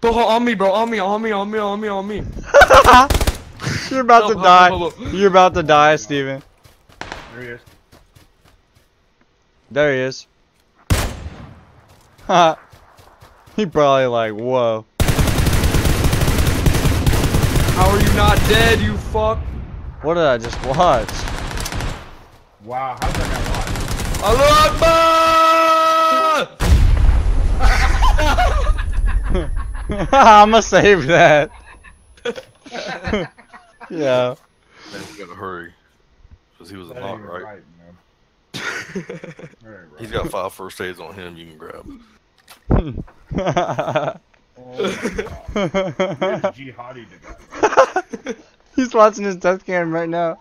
Bro, on me, bro, on me, on me, on me, on me, on me. You're about to No, die. no, no, no. You're about to die, Steven. There he is. There he is. Ha. he probably like, whoa. How are you not dead, you fuck? What did I just watch? Wow, how's that I watch? Allah I'ma save that. yeah. Man, we gotta hurry. Because he was a That knock, right? right, man. Right. He's got five first aids on him you can grab. Hmm. Oh, my God. Where's jihadi? He's watching his death cam right now.